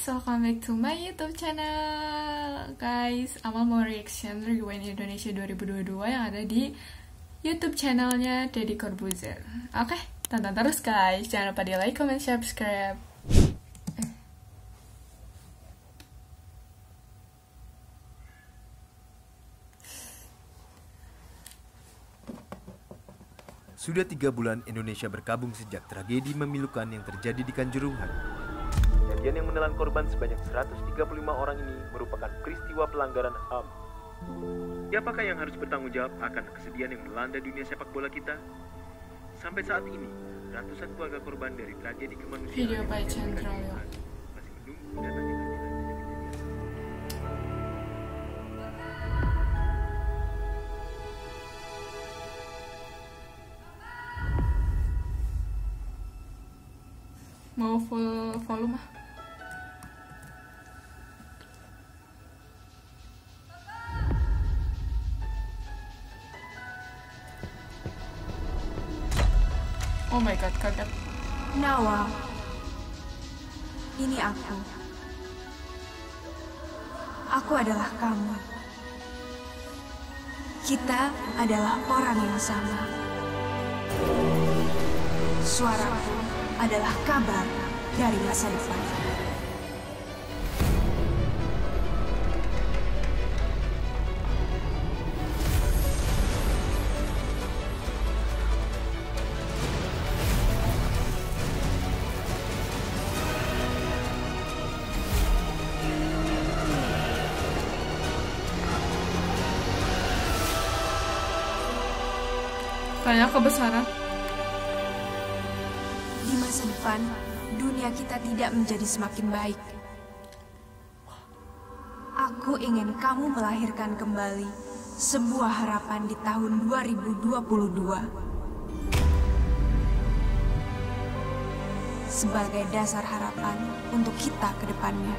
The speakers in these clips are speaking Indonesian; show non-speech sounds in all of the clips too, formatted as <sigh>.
guys, welcome back to my YouTube channel. Guys, Amal mau reaction Rewind Indonesia 2022 yang ada di YouTube channelnya Deddy Corbuzier? Oke, tonton terus guys. Jangan lupa di like, comment, subscribe. Sudah tiga bulan Indonesia berkabung sejak tragedi memilukan yang terjadi di Kanjuruhan. Kejadian yang menelan korban sebanyak 135 orang ini merupakan peristiwa pelanggaran HAM. Siapakah yang harus bertanggung jawab akan kesedihan yang melanda dunia sepak bola kita? Sampai saat ini, ratusan keluarga korban dari tragedi kemanusiaan Video by terjadi Oh my god, kaget Nawa, ini aku. Aku adalah kamu. Kita adalah orang yang sama. Suaraku adalah kabar dari masa depan. Kayaknya kebesaran Di masa depan, dunia kita tidak menjadi semakin baik. Aku ingin kamu melahirkan kembali sebuah harapan di tahun 2022. Sebagai dasar harapan untuk kita ke depannya.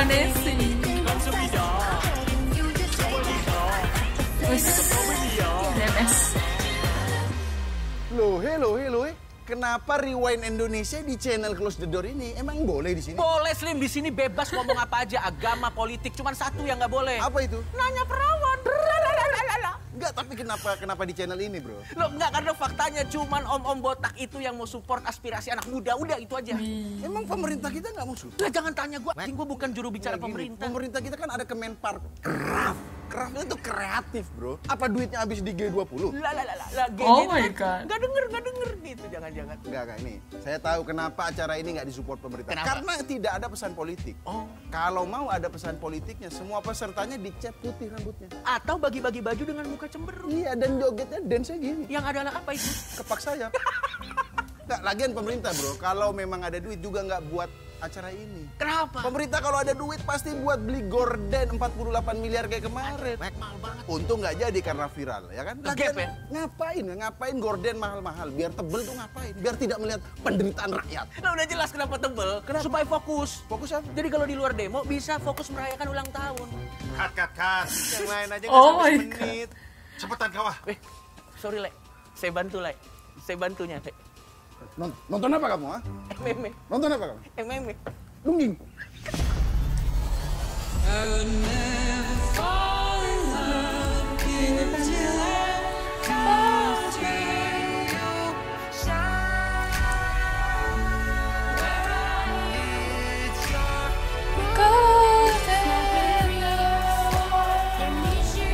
Wis DMS Loh, hello, hello. Kenapa Rewind Indonesia di channel Close the Door ini? Emang boleh di sini? Boleh Slim, di sini bebas ngomong apa aja, agama, politik, cuman satu yang nggak boleh. Apa itu? Nanya perawan. Enggak, tapi kenapa kenapa di channel ini, Bro? Lo enggak karena faktanya cuman om-om botak itu yang mau support aspirasi anak muda. Udah itu aja. Wih. Emang pemerintah kita nggak mau support? Lah jangan tanya gua, anjing gua bukan juru bicara Nggak gini, pemerintah. Pemerintah kita kan ada Kemenpar. Keraf. Keraf itu kreatif, Bro. Apa duitnya habis di G20? Lah lah lah lah, lah Oh my kan God. Nggak denger, nggak denger gitu jangan-jangan. Enggak, enggak ini. Saya tahu kenapa acara ini nggak disupport pemerintah. Kenapa? Karena tidak ada pesan politik. Oh. Kalau mau ada pesan politiknya, semua pesertanya dicat putih rambutnya. Atau bagi-bagi baju dengan muka cemberut. Iya, dan jogetnya dance gini. Yang adalah apa itu? Kepak sayap. Enggak, <laughs> lagian pemerintah, Bro. Kalau memang ada duit juga nggak buat acara ini. Kenapa? Pemerintah kalau ada duit pasti buat beli gorden 48 miliar kayak kemarin. Mahal banget. Untung nggak jadi karena viral, ya kan? Ngegap ya? Ngapain? Ngapain gorden mahal-mahal? Biar tebel tuh ngapain? Biar tidak melihat penderitaan rakyat. Nah udah jelas kenapa tebel. Supaya fokus. Fokus apa? Jadi kalau di luar demo bisa fokus merayakan ulang tahun. Cut, cut, cut. Yang lain aja nggak Oh sampai my semenit. Cepetan kawah. Eh, sorry Le. Saya bantu Le. Saya bantunya Le. Non- Nonton apa kamu, ha? MMA. Nonton apa kamu? MMA. Lungging.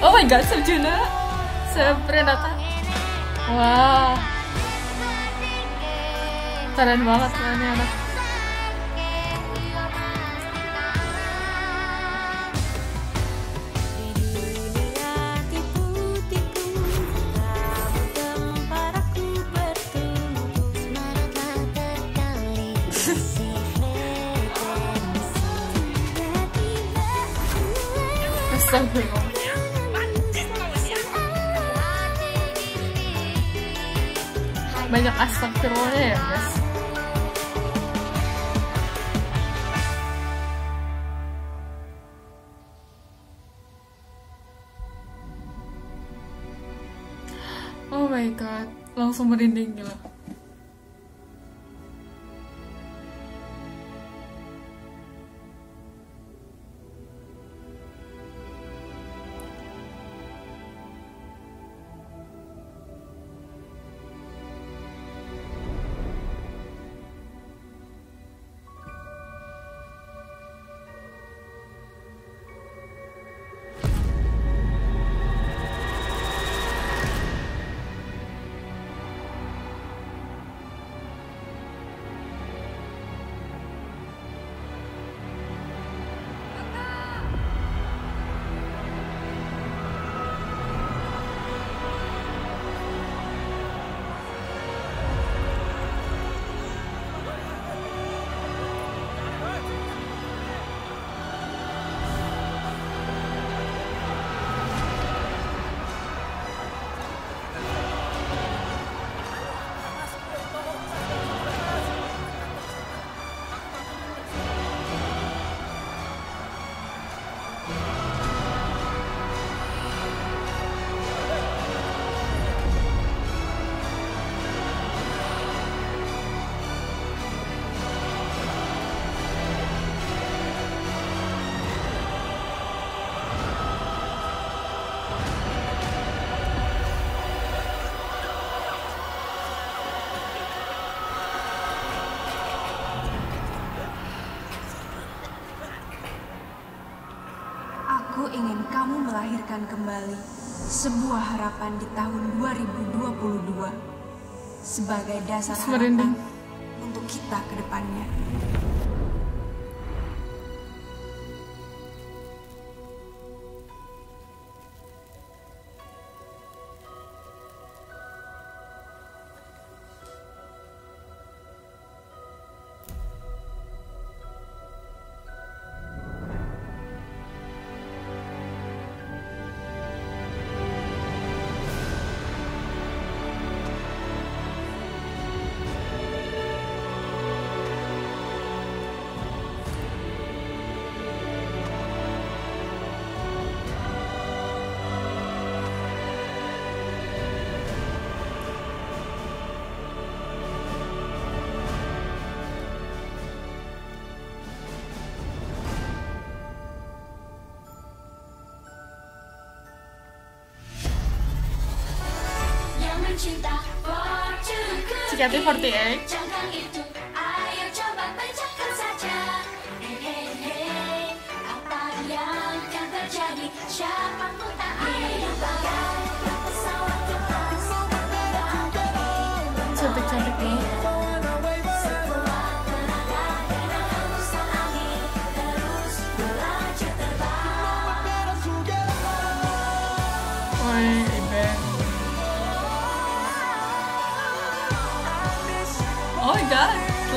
Oh my god, Sejuna Seprenata Wah Keren banget mainnya anak Astagfirullah Banyak astagfirullahnya ya guys my god, langsung merinding gila. Melahirkan kembali sebuah harapan di tahun 2022 sebagai dasar harapan untuk kita ke depannya. JKT48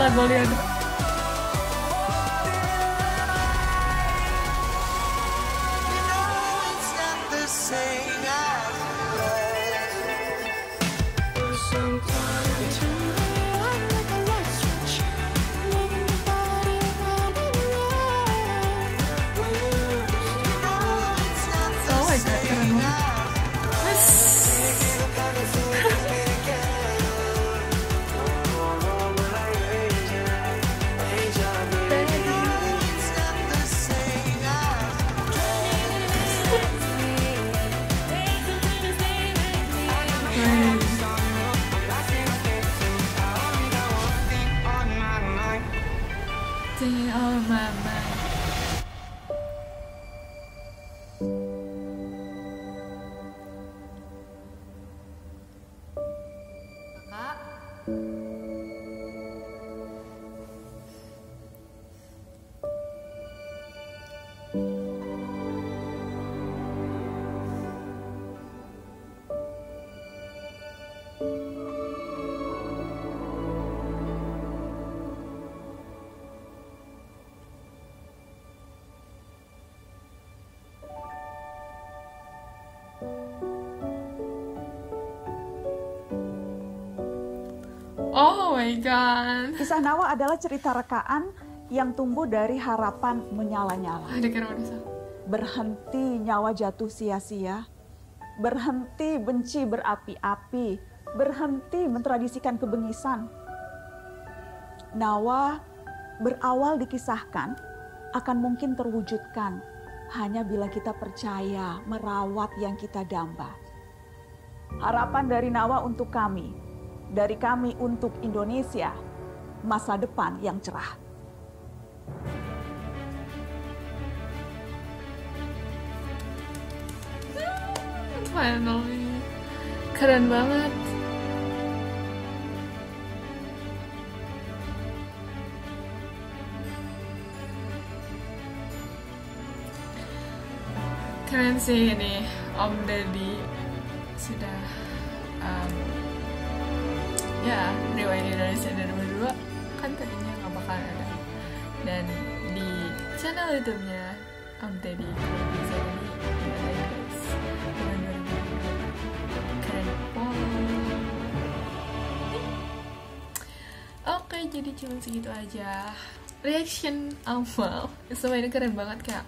banget lo lihat. Sometimes Oh my god. Kisah Nawa adalah cerita rekaan yang tumbuh dari harapan menyala-nyala. Berhenti nyawa jatuh sia-sia, berhenti benci berapi-api, berhenti mentradisikan kebengisan. Nawa berawal dikisahkan akan mungkin terwujudkan hanya bila kita percaya merawat yang kita damba. Harapan dari Nawa untuk kami, dari kami untuk Indonesia, masa depan yang cerah. Finally. Keren banget. Keren sih ini Om Deddy sudah um, ya Rewind Indonesia 2002 kan tadinya nggak bakal ada dan di channel YouTube-nya Om 2022 keren oke jadi cuma segitu aja. Reaction awal. Semua ini keren banget kayak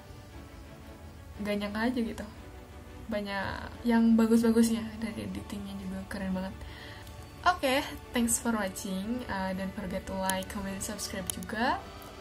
gak nyangka aja gitu. Banyak yang bagus-bagusnya. Dari editingnya juga keren banget. Oke, thanks for watching. Uh, don't forget to like, comment, subscribe juga.